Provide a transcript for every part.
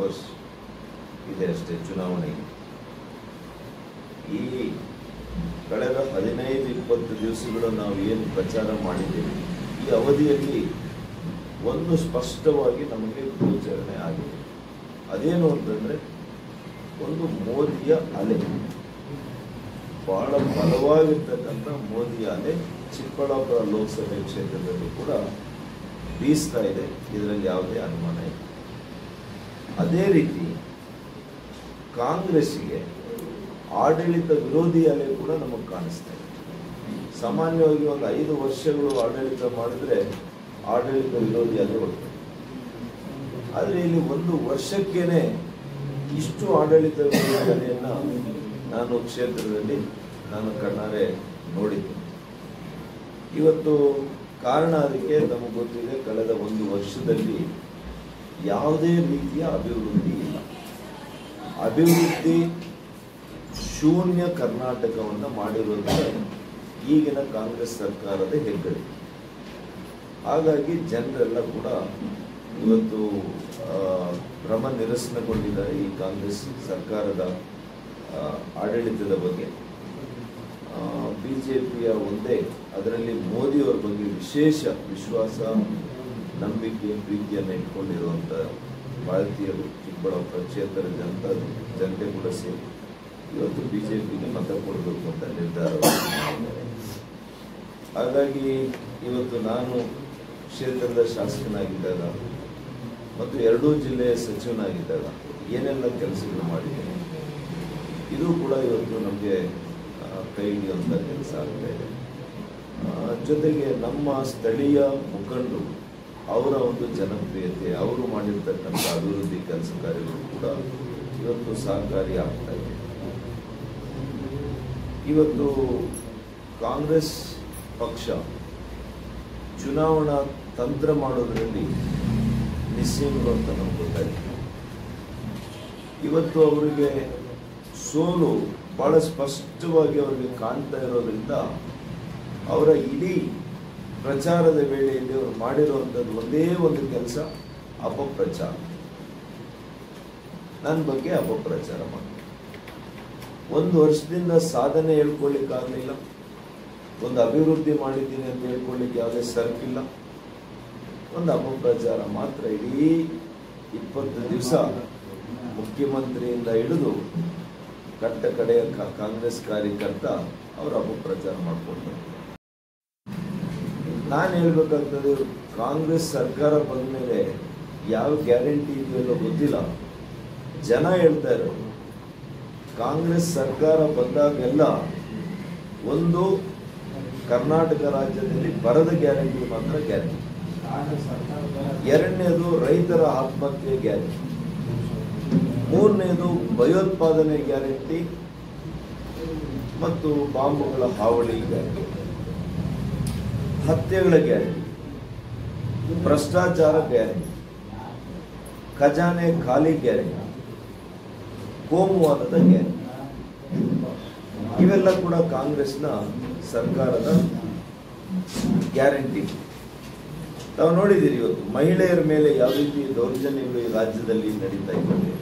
Hours ಇದೆ ಅಷ್ಟೇ ಚುನಾವಣೆಗೆ ಈ ಕಳೆದ ಹದಿನೈದು, ಇಪ್ಪತ್ತು ದಿವಸಗಳು ನಾವು ಏನು ಪ್ರಚಾರ ಮಾಡಿದ್ದೇವೆ, ಈ ಅವಧಿಯಲ್ಲಿ ಒಂದು ಸ್ಪಷ್ಟವಾಗಿ ನಮಗೆ ಗೋಚರಣೆ ಆಗಿದೆ. ಅದೇನು ಅಂತಂದ್ರೆ, ಒಂದು ಮೋದಿಯ ಅಲೆ. ಬಹಳ ಬಲವಾಗಿರ್ತಕ್ಕಂಥ ಮೋದಿಯ ಅಲೆ ಚಿಕ್ಕಬಳ್ಳಾಪುರ ಲೋಕಸಭೆ ಕ್ಷೇತ್ರದಲ್ಲಿ ಕೂಡ ಬೀಸ್ತಾ ಇದೆ. ಇದರಲ್ಲಿ ಯಾವುದೇ ಅನುಮಾನ ಇಲ್ಲ. ಅದೇ ರೀತಿ ಕಾಂಗ್ರೆಸ್ಗೆ ಆಡಳಿತ ವಿರೋಧಿ ಅಲೆ ಕೂಡ ನಮಗೆ ಕಾಣಿಸ್ತಾ ಇದೆ. ಸಾಮಾನ್ಯವಾಗಿ ಒಂದು ಐದು ವರ್ಷಗಳು ಆಡಳಿತ ಮಾಡಿದ್ರೆ ಆಡಳಿತ ವಿರೋಧಿ ಅಲೆ ಬರ್ತದೆ ಆದರೆ ಇಲ್ಲಿ ಒಂದು ವರ್ಷಕ್ಕೇನೆ ಇಷ್ಟು ಆಡಳಿತ ವಿರೋಧಿ ಅಲೆಯನ್ನು ನಾನು ಕ್ಷೇತ್ರದಲ್ಲಿ ನಾನು ಕಣ್ಣಾರೆ ನೋಡಿದ್ದೆ ಇವತ್ತು ಕಾರಣ ಅದಕ್ಕೆ ನಮಗೆ ಗೊತ್ತಿದೆ, ಕಳೆದ ಒಂದು ವರ್ಷದಲ್ಲಿ ಯಾವುದೇ ರೀತಿಯ ಅಭಿವೃದ್ಧಿ ಇಲ್ಲ. ಅಭಿವೃದ್ಧಿ ಶೂನ್ಯ ಕರ್ನಾಟಕವನ್ನು ಮಾಡಿರುವುದೇ ಈಗಿನ ಕಾಂಗ್ರೆಸ್ ಸರ್ಕಾರದ ಹೆಗ್ಗಡೆ. ಹಾಗಾಗಿ ಜನರೆಲ್ಲ ಕೂಡ ಇವತ್ತು ಭ್ರಮ ನಿರಸನಗೊಂಡಿದ್ದಾರೆ ಈ ಕಾಂಗ್ರೆಸ್ ಸರ್ಕಾರದ ಆಡಳಿತದ ಬಗ್ಗೆ. ಬಿ ಜೆ ಪಿಯ ಒಂದೇ, ಅದರಲ್ಲಿ ಮೋದಿಯವರ ಬಗ್ಗೆ ವಿಶೇಷ ವಿಶ್ವಾಸ ನಂಬಿಕೆ ಪ್ರೀತಿಯನ್ನು ಇಟ್ಕೊಂಡಿರುವಂಥ ಭಾರತೀಯರು, ಚಿಕ್ಕಬಳ್ಳಾಪುರ ಕ್ಷೇತ್ರ ಜನತಾ ಜನತೆ ಕೂಡ ಸೇರಿ ಇವತ್ತು ಬಿ ಜೆ ಪಿಗೆ ಮತ ಕೊಡಬೇಕು ಅಂತ ನಿರ್ಧಾರವಾಗಿದ್ದಾರೆ ಹಾಗಾಗಿ ಇವತ್ತು ನಾನು ಕ್ಷೇತ್ರದ ಶಾಸಕನಾಗಿದ್ದಾಗ ಮತ್ತು ಎರಡೂ ಜಿಲ್ಲೆಯ ಸಚಿವನಾಗಿದ್ದಾಗ ಏನೆಲ್ಲ ಕೆಲಸಗಳು ಮಾಡಿದ್ದೇನೆ, ಇದು ಕೂಡ ಇವತ್ತು ನಮಗೆ ಕೈ ಹಿಡಿಯುವಂಥ ಕೆಲಸ ಆಗ್ತಾ ಇದೆ. ಜೊತೆಗೆ ನಮ್ಮ ಸ್ಥಳೀಯ ಮುಖಂಡರು ಅವರ ಒಂದು ಜನಪ್ರಿಯತೆ, ಅವರು ಮಾಡಿರ್ತಕ್ಕಂಥ ಅಭಿವೃದ್ಧಿ ಕೆಲಸ ಕಾರ್ಯಗಳು ಕೂಡ ಇವತ್ತು ಸಹಕಾರಿ ಆಗ್ತಾ ಇದೆ. ಇವತ್ತು ಕಾಂಗ್ರೆಸ್ ಪಕ್ಷ ಚುನಾವಣಾ ತಂತ್ರ ಮಾಡೋದರಲ್ಲಿ ನಿಸ್ಸೀಮರು ಅಂತ ನಮ್ಗೆ ಇದೆ ಇವತ್ತು ಅವರಿಗೆ ಸೋಲು ಬಹಳ ಸ್ಪಷ್ಟವಾಗಿ ಅವರಿಗೆ ಕಾಣ್ತಾ ಇರೋದ್ರಿಂದ ಅವರ ಇಡೀ ಪ್ರಚಾರದ ವೇಳೆಯಲ್ಲಿ ಅವರು ಮಾಡಿರುವಂಥದ್ದು ಒಂದೇ ಒಂದು ಕೆಲಸ, ಅಪಪ್ರಚಾರ. ನನ್ನ ಬಗ್ಗೆ ಅಪಪ್ರಚಾರ ಮಾಡಿ. ಒಂದು ವರ್ಷದಿಂದ ಸಾಧನೆ ಹೇಳ್ಕೊಳ್ಳಿಕ್ಕಾಗಲಿಲ್ಲ ಒಂದು ಅಭಿವೃದ್ಧಿ ಮಾಡಿದ್ದೀನಿ ಅಂತ ಹೇಳ್ಕೊಳ್ಳಿಕ್ಕೆ ಯಾವುದೇ ಸರ್ಕಿಲ್ಲ ಒಂದು ಅಪಪ್ರಚಾರ ಮಾತ್ರ ಇಡೀ ಇಪ್ಪತ್ತು ದಿವಸ ಮುಖ್ಯಮಂತ್ರಿಯಿಂದ ಹಿಡಿದು ಕಟ್ಟ ಕಡೆಯ ಕಾಂಗ್ರೆಸ್ ಕಾರ್ಯಕರ್ತ ಅವರು ಅಪಪ್ರಚಾರ ಮಾಡ್ಕೊಳ್ತಾರೆ ನಾನು ಹೇಳ್ಬೇಕಾಗ್ತದೆ ಕಾಂಗ್ರೆಸ್ ಸರ್ಕಾರ ಬಂದ ಮೇಲೆ ಯಾವ ಗ್ಯಾರಂಟಿ ಇದೆಯಲ್ಲೋ ಗೊತ್ತಿಲ್ಲ. ಜನ ಹೇಳ್ತಾ ಇರೋದು, ಕಾಂಗ್ರೆಸ್ ಸರ್ಕಾರ ಬಂದಾಗೆಲ್ಲ ಒಂದು ಕರ್ನಾಟಕ ರಾಜ್ಯದಲ್ಲಿ ಬರದ ಗ್ಯಾರಂಟಿ ಮಾತ್ರ ಗ್ಯಾರಂಟಿ. ಎರಡನೇದು ರೈತರ ಆತ್ಮಹತ್ಯೆ ಗ್ಯಾರಂಟಿ. ಮೂರನೇದು ಭಯೋತ್ಪಾದನೆ ಗ್ಯಾರಂಟಿ. ಮತ್ತು ಬಾಂಬುಗಳ ಹಾವಳಿ ಗ್ಯಾರಂಟಿ. ಹತ್ಯೆಗಳ ಭ್ರಷ್ಟಾಚಾರಕ್ಕೆ ಖಜಾನೆ ಖಾಲಿ ಗ್ಯಾರಂಟಿ, ಕೋಮುವಾದದ ಗ್ಯಾರಂಟಿ. ಇವೆಲ್ಲ ಕೂಡ ಕಾಂಗ್ರೆಸ್ನ ಸರ್ಕಾರದ ಗ್ಯಾರಂಟಿ. ತಾವು ನೋಡಿದ್ದೀರಿ ಇವತ್ತು, ಮಹಿಳೆಯರ ಮೇಲೆ ಯಾವ ರೀತಿ ದೌರ್ಜನ್ಯಗಳು ಈ ರಾಜ್ಯದಲ್ಲಿ ನಡೀತಾ ಇದ್ದಾವೆ.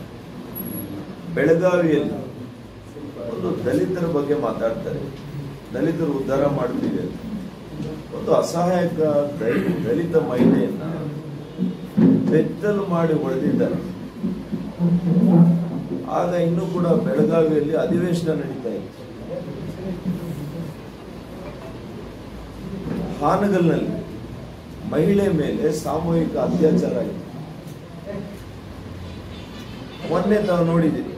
ಬೆಳಗಾವಿಯಲ್ಲಿ ಒಂದು ದಲಿತರ ಬಗ್ಗೆ ಮಾತಾಡ್ತಾರೆ. ದಲಿತರು ಉದ್ಧಾರ ಮಾಡ್ತೀವಿ ಒಂದು ಅಸಹಾಯಕ ದಲಿತ ಮಹಿಳೆಯನ್ನ ಬೆತ್ತಲು ಮಾಡಿ ಹೊಡೆದಿದ್ದಾರೆ ಆಗ ಇನ್ನೂ ಕೂಡ ಬೆಳಗಾವಿಯಲ್ಲಿ ಅಧಿವೇಶನ ನಡೀತಾ ಇತ್ತು ಹಾನಗಲ್ನಲ್ಲಿ ಮಹಿಳೆ ಮೇಲೆ ಸಾಮೂಹಿಕ ಅತ್ಯಾಚಾರ ಆಯಿತು ಮೊನ್ನೆ ತಾವು ನೋಡಿದ್ದೀರಿ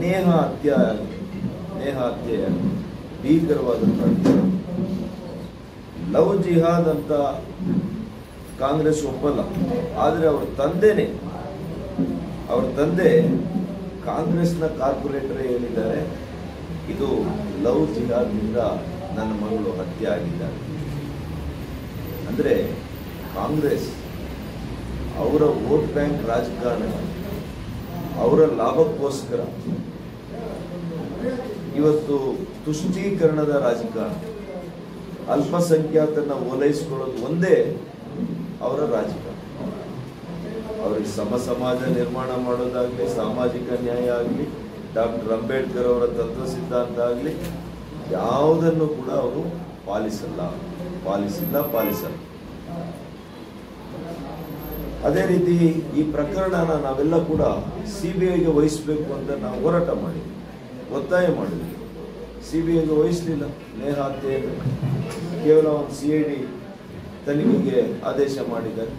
ನೇಹ ಹತ್ಯೆ ಆಗಿದೆ. ನೇಹ ಹತ್ಯೆ ಆಗಿದೆ. ಲವ್ ಜಿಹಾದ್ ಅಂತ ಕಾಂಗ್ರೆಸ್ ಒಪ್ಪಲ್ಲ. ಆದರೆ ಅವ್ರ ತಂದೆನೇ, ಅವ್ರ ತಂದೆ ಕಾಂಗ್ರೆಸ್ನ ಕಾರ್ಪೊರೇಟರ್ ಏನಿದ್ದಾರೆ ಇದು ಲವ್ ಜಿಹಾದ್ನಿಂದ ನನ್ನ ಮಗಳು ಹತ್ಯೆ ಆಗಿದ್ದಾರೆ ಅಂದರೆ ಕಾಂಗ್ರೆಸ್ ಅವರ ವೋಟ್ ಬ್ಯಾಂಕ್ ರಾಜಕಾರಣ, ಅವರ ಲಾಭಕ್ಕೋಸ್ಕರ. ಇವತ್ತು ತುಷ್ಟೀಕರಣದ ರಾಜಕಾರಣ. ಅಲ್ಪಸಂಖ್ಯಾತರನ್ನ ಓಲೈಸ್ಕೊಳ್ಳೋದು ಒಂದೇ ಅವರ ರಾಜಕಾರಣ. ಅವ್ರಿಗೆ ಸಮ ಸಮಾಜ ನಿರ್ಮಾಣ ಮಾಡೋದಾಗ್ಲಿ, ಸಾಮಾಜಿಕ ನ್ಯಾಯ ಆಗಲಿ, ಡಾಕ್ಟರ್ ಅಂಬೇಡ್ಕರ್ ಅವರ ತತ್ವ ಸಿದ್ಧಾಂತ ಆಗಲಿ, ಯಾವುದನ್ನು ಕೂಡ ಅವರು ಪಾಲಿಸಲ್ಲ. ಪಾಲಿಸಿಲ್ಲ, ಪಾಲಿಸಲ್ಲ. ಅದೇ ರೀತಿ ಈ ಪ್ರಕರಣನ ನಾವೆಲ್ಲ ಕೂಡ ಸಿ ಬಿ ಐಗೆ ವಹಿಸಬೇಕು ಅಂತ ನಾವು ಹೋರಾಟ ಮಾಡಿದ್ವಿ. ಒತ್ತಾಯ ಮಾಡಿದ್ವಿ. ಸಿ ಬಿ ವಹಿಸಲಿಲ್ಲ. ನೇರ ಹತ್ಯೆಯನ್ನು ಕೇವಲ ಒಂದು ಸಿ ಐ ಡಿ ತನಿಖೆಗೆ ಆದೇಶ ಮಾಡಿದ್ದಾರೆ.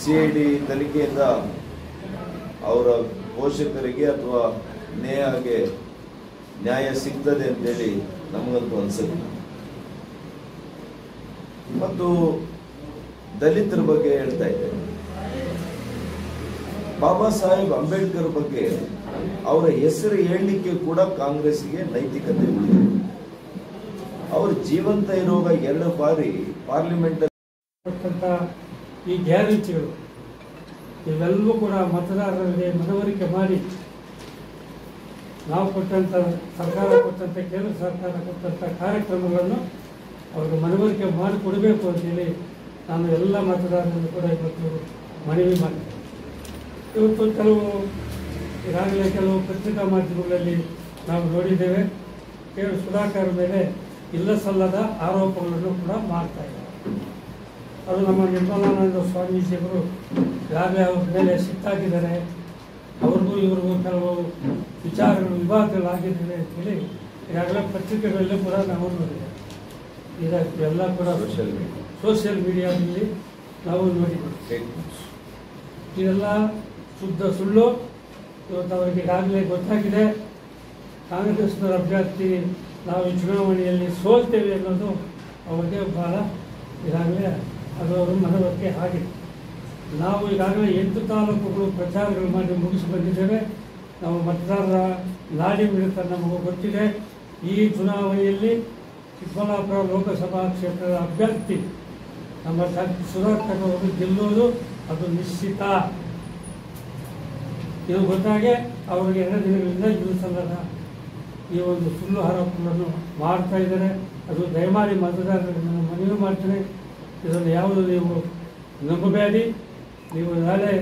ಸಿ ಐ ಡಿ ತನಿಖೆಯಿಂದ ಅವರ ಪೋಷಕರಿಗೆ ಅಥವಾ ನೇಹಾಗೆ ನ್ಯಾಯ ಸಿಗ್ತದೆ ಅಂತೇಳಿ ನಮಗಂತೂ ಅನ್ಸುತ್ತೆ ಮತ್ತು ದಲಿತರ ಬಗ್ಗೆ ಹೇಳ್ತಾ ಇದ್ದೇನೆ. ಬಾಬಾ ಸಾಹೇಬ್ ಅಂಬೇಡ್ಕರ್ ಬಗ್ಗೆ ಅವರ ಹೆಸರು ಹೇಳಲಿಕ್ಕೆ ಕೂಡ ಕಾಂಗ್ರೆಸ್ಗೆ ನೈತಿಕತೆ ಉಳಿದಿದೆ ಅವರು ಜೀವಂತ ಇರುವಾಗ ಎರಡು ಬಾರಿ ಪಾರ್ಲಿಮೆಂಟ್ ಈ ಗ್ಯಾರಂಟಿಗಳು, ಇವೆಲ್ಲವೂ ಕೂಡ ಮತದಾರರಿಗೆ ಮನವರಿಕೆ ಮಾಡಿ ನಾವು ಕೊಟ್ಟಂತ ಸರ್ಕಾರ ಕೊಟ್ಟಂತ ಕೇಂದ್ರ ಸರ್ಕಾರ ಕೊಟ್ಟಂತ ಕಾರ್ಯಕ್ರಮಗಳನ್ನು ಅವ್ರಿಗೆ ಮನವರಿಕೆ ಮಾಡಿಕೊಡಬೇಕು ಅಂತೇಳಿ ನಾನು ಎಲ್ಲ ಮತದಾರರನ್ನು ಕೂಡ ಇವತ್ತು ಮನವಿ ಮಾಡಿದ್ದೆ ಇವತ್ತು ಕೆಲವು ಈಗಾಗಲೇ ಕೆಲವು ಪತ್ರಿಕಾ ಮಾಧ್ಯಮಗಳಲ್ಲಿ ನಾವು ನೋಡಿದ್ದೇವೆ. ಕೆಲವು ಸುಧಾಕರ್ ಮೇಲೆ ಇಲ್ಲ ಸಲ್ಲದ ಆರೋಪಗಳನ್ನು ಕೂಡ ಮಾಡ್ತಾ ಇದ್ದಾರೆ. ಅದು ನಮ್ಮ ನಿರ್ಮಲಾನಂದ ಸ್ವಾಮೀಜಿಯವರು ಈಗಾಗಲೇ ಅವ್ರ ಮೇಲೆ ಸಿಟ್ಟಾಗಿದ್ದಾರೆ. ಅವ್ರಿಗೂ ಇವ್ರಿಗೂ ಕೆಲವು ವಿಚಾರಗಳು ವಿವಾದಗಳಾಗಿದ್ದಾವೆ ಅಂತೇಳಿ ಈಗಾಗಲೇ ಪತ್ರಿಕೆಗಳಲ್ಲೂ ಕೂಡ ನಾವು ನೋಡಿದ್ದೇವೆ. ಇದಕ್ಕೆ ಎಲ್ಲ ಕೂಡ ಸೋಷಿಯಲ್ ಮೀಡಿಯಾ ಸೋಷಿಯಲ್ ಮೀಡಿಯಾದಲ್ಲಿ ನಾವು ನೋಡಿದ್ದೇವೆ. ಇದೆಲ್ಲ ಶುದ್ಧ ಸುಳ್ಳು. ಇವತ್ತು ಅವರಿಗೆ ಈಗಾಗಲೇ ಗೊತ್ತಾಗಿದೆ, ಕಾಂಗ್ರೆಸ್ನವರ ಅಭ್ಯರ್ಥಿ ನಾವು ಈ ಚುನಾವಣೆಯಲ್ಲಿ ಸೋಲ್ತೇವೆ ಅನ್ನೋದು ಅವರಿಗೆ ಬಹಳ ಈಗಾಗಲೇ ಅದು ಅವರು ಮನವರಿಕೆ ಆಗಿದೆ. ನಾವು ಈಗಾಗಲೇ ಎಂಟು ತಾಲೂಕುಗಳು ಪ್ರಚಾರಗಳು ಮಾಡಿ ಮುಗಿಸಿ ಬಂದಿದ್ದೇವೆ. ನಾವು ಮತದಾರರ ನಾಡಿ ಮಿಡಿತ ನಮಗೆ ಗೊತ್ತಿದೆ. ಈ ಚುನಾವಣೆಯಲ್ಲಿ ಚಿಕ್ಕಬಳ್ಳಾಪುರ ಲೋಕಸಭಾ ಕ್ಷೇತ್ರದ ಅಭ್ಯರ್ಥಿ ನಮ್ಮ ಸುಧಾಕರ್ ಗೆಲ್ಲುವುದು ಅದು ನಿಶ್ಚಿತ. ಇದು ಗೊತ್ತಾಗೆ ಅವರಿಗೆ ಎರಡು ದಿನಗಳಿಂದ ಇದು ಸಲ್ಲದ ಈ ಒಂದು ಸುಳ್ಳು ಆರೋಪಗಳನ್ನು ಮಾಡ್ತಾ ಇದ್ದಾರೆ. ಅದು ದಯಮಾಡಿ ಮತದಾರರಿಗೆ ನಾನು ಮನವಿ ಮಾಡ್ತೇನೆ. ಇದನ್ನು ಯಾವುದು ನೀವು ನಂಬಬೇಡಿ. ನೀವು ನಾಳೆ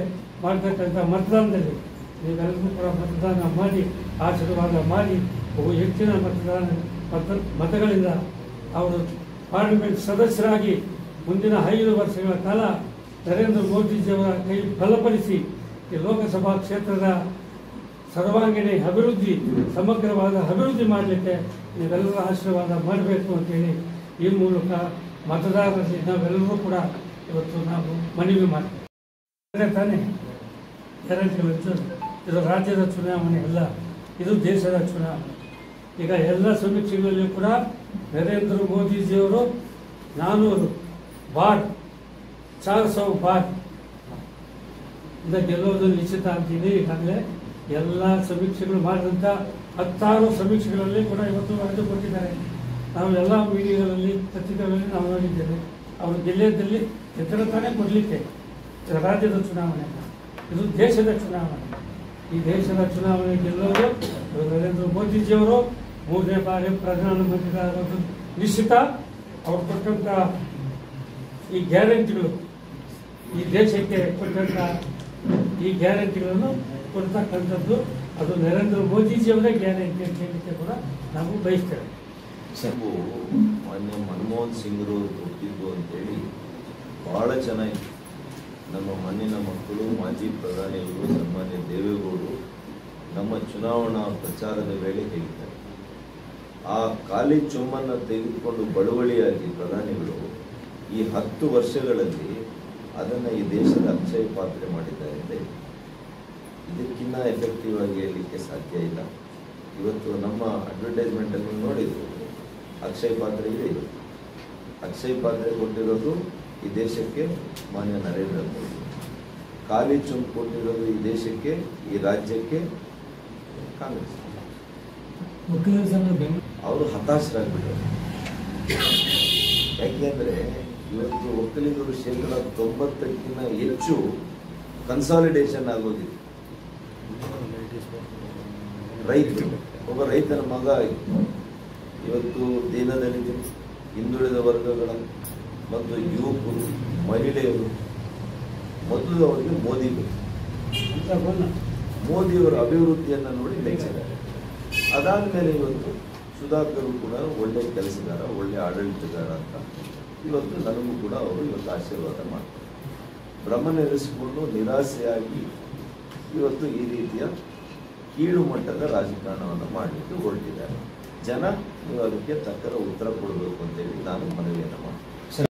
ಮಾಡ್ತಕ್ಕಂಥ ಮತದಾನದಲ್ಲಿ ನೀವೆಲ್ಲರೂ ಕೂಡ ಮತದಾನ ಮಾಡಿ, ಆಶೀರ್ವಾದ ಮಾಡಿ, ಬಹು ಹೆಚ್ಚಿನ ಮತದಾನ ಮತ, ಮತಗಳಿಂದ ಅವರು ಪಾರ್ಲಿಮೆಂಟ್ ಸದಸ್ಯರಾಗಿ ಮುಂದಿನ ಐದು ವರ್ಷಗಳ ಕಾಲ ನರೇಂದ್ರ ಮೋದಿಜಿಯವರ ಕೈ ಬಲಪಡಿಸಿ ಈ ಲೋಕಸಭಾ ಕ್ಷೇತ್ರದ ಸರ್ವಾಂಗೀಣ ಅಭಿವೃದ್ಧಿ, ಸಮಗ್ರವಾದ ಅಭಿವೃದ್ಧಿ ಮಾಡಲಿಕ್ಕೆ ನೀವೆಲ್ಲರ ಆಶೀರ್ವಾದ ಮಾಡಬೇಕು ಅಂತೇಳಿ ಈ ಮೂಲಕ ಮತದಾರರಲ್ಲಿ ನಾವೆಲ್ಲರೂ ಕೂಡ ಇವತ್ತು ನಾವು ಮನವಿ ಮಾಡ್ತೇವೆ. ತಾನೇ ಇವತ್ತು ಇದು ರಾಜ್ಯದ ಚುನಾವಣೆ ಅಲ್ಲ, ಇದು ದೇಶದ ಚುನಾವಣೆ. ಈಗ ಎಲ್ಲ ಸಮೀಕ್ಷೆಗಳಲ್ಲಿ ಕೂಡ ನರೇಂದ್ರ ಮೋದಿಜಿಯವರು ನಾನೂರು ಬಾರ್, ಚಾರ್ ಸೌ ಬಾರ್ ಇಂದ ಗೆಲ್ಲೋದು ನಿಶ್ಚಿತ ಅಂತೀನಿ. ಈಗಾಗಲೇ ಎಲ್ಲ ಸಮೀಕ್ಷೆಗಳು ಮಾಡಿದಂಥ ಹತ್ತಾರು ಸಮೀಕ್ಷೆಗಳಲ್ಲಿ ಕೂಡ ಇವತ್ತು ವರದಿ ಕೊಟ್ಟಿದ್ದಾರೆ. ನಾವು ಎಲ್ಲ ಮೀಡಿಯಾಗಳಲ್ಲಿ, ಪತ್ರಿಕೆಗಳಲ್ಲಿ ನಾವು ನೋಡಿದ್ದೇವೆ. ಅವರು ಗೆಲ್ಲದಲ್ಲಿ ಎತ್ತರ ತಾನೇ ಕೊಡಲಿಕ್ಕೆ ರಾಜ್ಯದ ಚುನಾವಣೆ ಇದು ದೇಶದ ಚುನಾವಣೆ. ಈ ದೇಶದ ಚುನಾವಣೆ ಗೆಲ್ಲೋದು ನರೇಂದ್ರ ಮೋದಿಜಿಯವರು ಮೂರನೇ ಬಾರಿ ಪ್ರಧಾನಮಂತ್ರಿಗಳಾಗೋದು ನಿಶ್ಚಿತ ಅವ್ರು ಕೊಟ್ಟಂತ ಈ ಗ್ಯಾರಂಟಿಗಳು ಈ ದೇಶಕ್ಕೆ ಕೊಟ್ಟಂತ ಈ ಗ್ಯಾರಂಟಿಗಳನ್ನು ಕೊಡ್ತಕ್ಕಂಥದ್ದು ಅದು ನರೇಂದ್ರ ಮೋದಿಜಿಯವರೇ ಗ್ಯಾರಂಟಿ ಅಂತ ಹೇಳಲಿಕ್ಕೆ ಕೂಡ ನಾವು ಬಯಸ್ತೇವೆ. ಸರ್ ಮಾನ್ಯ ಮನಮೋಹನ್ ಸಿಂಗ್ರು ಕೊಟ್ಟಿದ್ದು ಅಂತೇಳಿ ಬಹಳ ಚೆನ್ನಾಗಿತ್ತು ನಮ್ಮ ಮಣ್ಣಿನ ಮಕ್ಕಳು, ಮಾಜಿ ಪ್ರಧಾನಿಯವರು, ಸನ್ಮಾನ್ಯ ದೇವೇಗೌಡರು ನಮ್ಮ ಚುನಾವಣಾ ಪ್ರಚಾರದ ವೇಳೆ ಹೇಳಿದ್ದಾರೆ. ಆ ಖಾಲಿ ಚೊಮ್ಮನ್ನು ತೆಗೆದುಕೊಂಡು ಬಳುವಳಿಯಾಗಿ ಪ್ರಧಾನಿಗಳು ಈ ಹತ್ತು ವರ್ಷಗಳಲ್ಲಿ ಅದನ್ನು ಈ ದೇಶದ ಅಕ್ಷಯ ಪಾತ್ರೆ ಮಾಡಿದ್ದಾರೆ ಅಂದರೆ ಇದೆ. ಇದಕ್ಕಿನ್ನ ಎಫೆಕ್ಟಿವ್ ಆಗಿ ಹೇಳಲಿಕ್ಕೆ ಸಾಧ್ಯ ಇಲ್ಲ ಇವತ್ತು ನಮ್ಮ ಅಡ್ವರ್ಟೈಸ್ಮೆಂಟ್ ಅನ್ನು ನೋಡಿದ್ರು ಅಕ್ಷಯ್ ಪಾತ್ರೆ ಇದೆ. ಅಕ್ಷಯ್ ಪಾತ್ರೆ ಕೊಟ್ಟಿರೋದು ಈ ದೇಶಕ್ಕೆ ಮಾನ್ಯ ನರೇಂದ್ರ ಮೋದಿ ಖಾಲಿ ಚುಂಬ್ ಕೊಟ್ಟಿರೋದು ಈ ದೇಶಕ್ಕೆ ಈ ರಾಜ್ಯಕ್ಕೆ ಕಾಂಗ್ರೆಸ್ ಅವರು ಹತಾಶರಾಗ್ಬಿಟ್ಟರು ಯಾಕೆಂದ್ರೆ ಇವತ್ತು ಒಕ್ಕಲಿಗರು ಶೇಕಡ ತೊಂಬತ್ತಕ್ಕಿಂತ ಹೆಚ್ಚು ಕನ್ಸಾಲಿಡೇಷನ್ ಆಗೋಗಿದೆ ರೈತರು, ಒಬ್ಬ ರೈತನ ಮಗ ಇವತ್ತು ದೀನದಲಿತರು ಹಿಂದುಳಿದ ವರ್ಗಗಳ ಮತ್ತು ಯುವಕರು, ಮಹಿಳೆಯರು, ಮೊದಲು ಅವರಿಗೆ ಮೋದಿ ಅಂತ ಬಂದ ಮೋದಿಯವರ ಅಭಿವೃದ್ಧಿಯನ್ನು ನೋಡಿ ಮೆಚ್ಚಿದ್ದಾರೆ ಅದಾದಮೇಲೆ ಇವತ್ತು ಸುಧಾಕರ್ ಕೂಡ ಒಳ್ಳೆ ಕೆಲಸಗಾರ, ಒಳ್ಳೆ ಆಡಳಿತಗಾರ ಅಂತ. ಇವತ್ತು ನನಗೂ ಕೂಡ ಅವರು ಇವತ್ತು ಆಶೀರ್ವಾದ ಮಾಡ್ತಾರೆ. ಭ್ರಮನೆರೆಸಿಕೊಂಡು ನಿರಾಸೆಯಾಗಿ ಇವತ್ತು ಈ ರೀತಿಯ ಕೀಳು ಮಟ್ಟದ ರಾಜಕಾರಣವನ್ನು ಮಾಡಲಿಕ್ಕೆ ಹೊರಟಿದ್ದಾರೆ. ಜನ ನೀವು ಅದಕ್ಕೆ ತಕ್ಕ ಉತ್ತರ ಕೊಡಬೇಕು ಅಂತೇಳಿ ನಾನು ಮನವಿಯನ್ನು ಮಾಡ್ತೀನಿ.